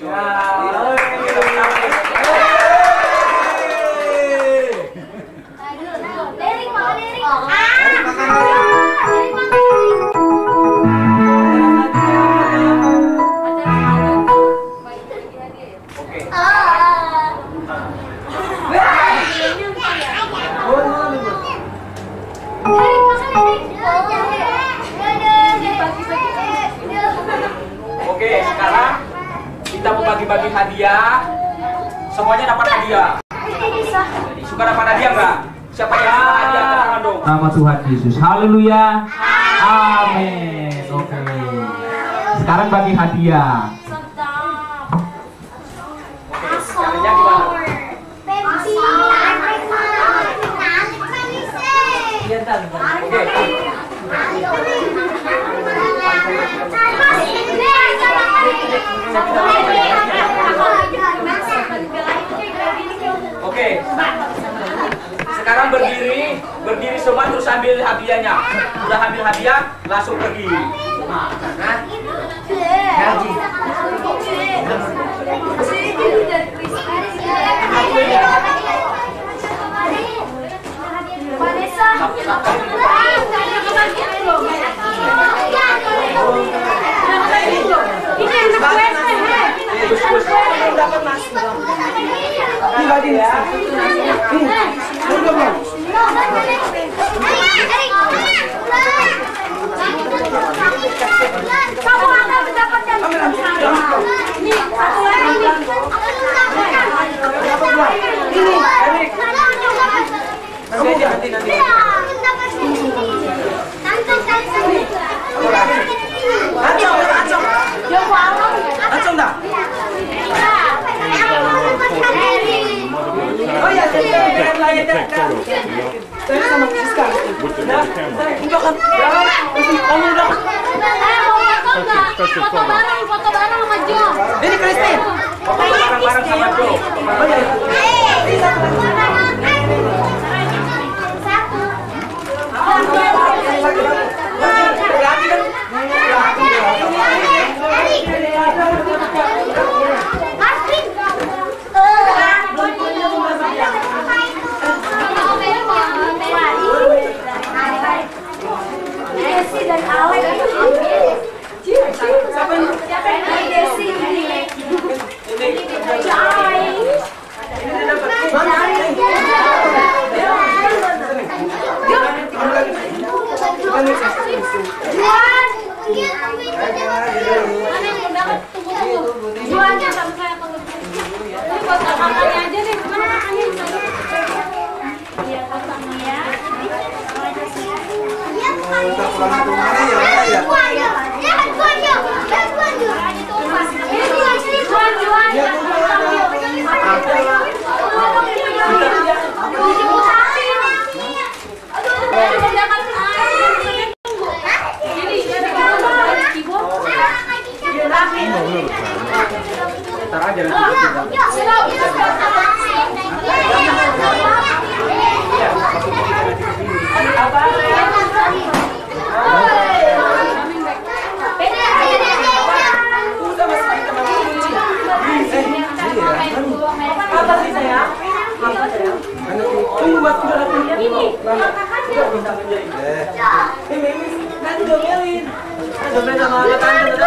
Wow. Bagi hadiah. Semuanya dapat hadiah. Suka dapat hadiah nggak? Siapa yang suka hadiah? Tangan dong. Nama Tuhan Yesus. Haleluya. Amin. Oke. Sekarang bagi hadiah. Oke. Semua terus ambil hadiahnya. Udah ambil hadiah, langsung pergi. Nah, 快点！快点！快点！Foto bareng, foto bareng sama Jo. Ini bareng-bareng sama Jo. Saya tunggu. Ini buat kakaknya aja deh. Mana kakaknya bisa? Iya, kakaknya ya. Ntar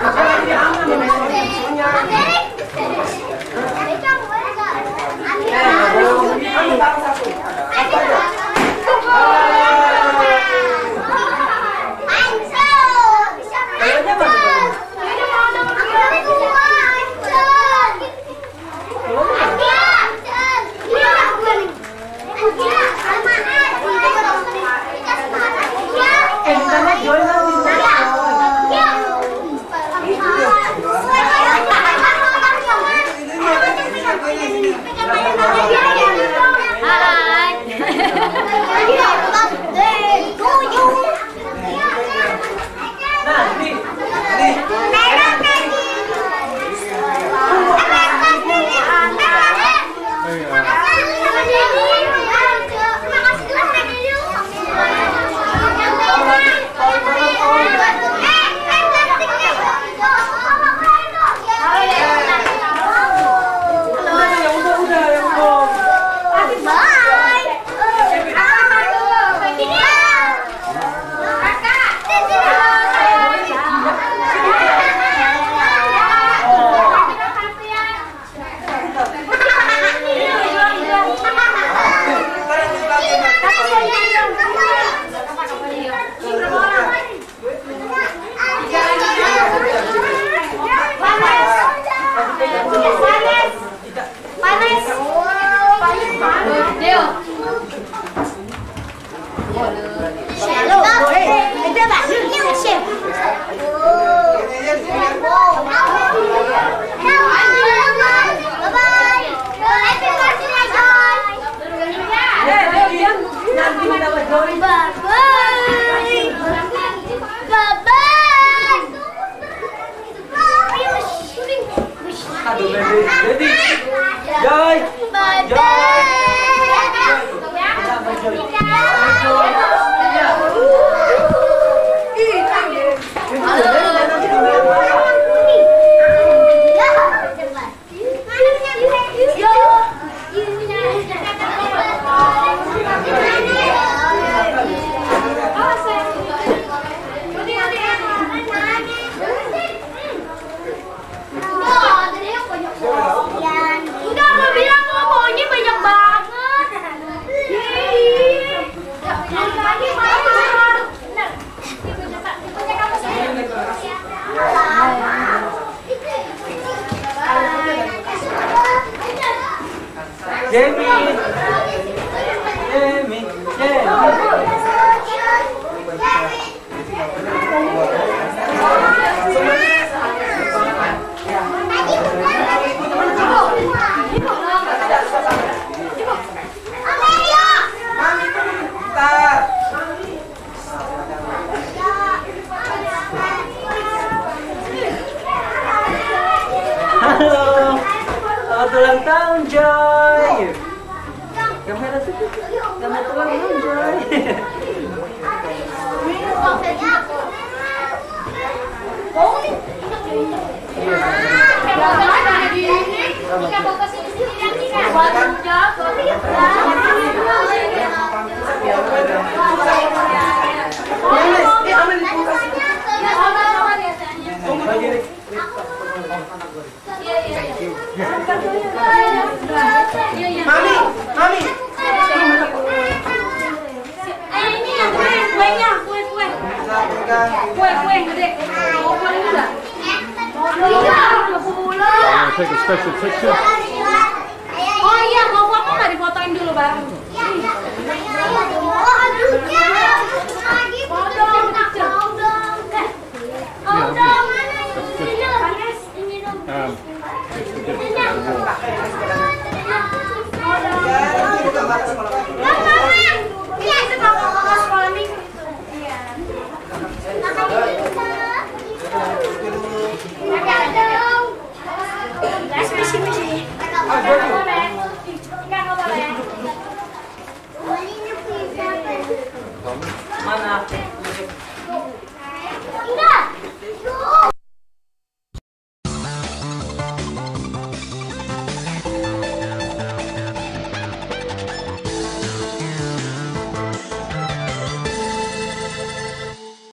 ¡Ay, ya! Selamat ulang tahun Joy. Kamera tuh. Selamat ulang tahun Joy. Mami, mami. Ayo ini yang kue, kuenya, kue, kue. Kue, kue yang gede. Mau kue take a special picture? Oh iya, mau foto nggak difotoin dulu bareng? Oh, aduhnya. Lagi foto kecil. Oh, dong. Ini dong. Ini. Iya,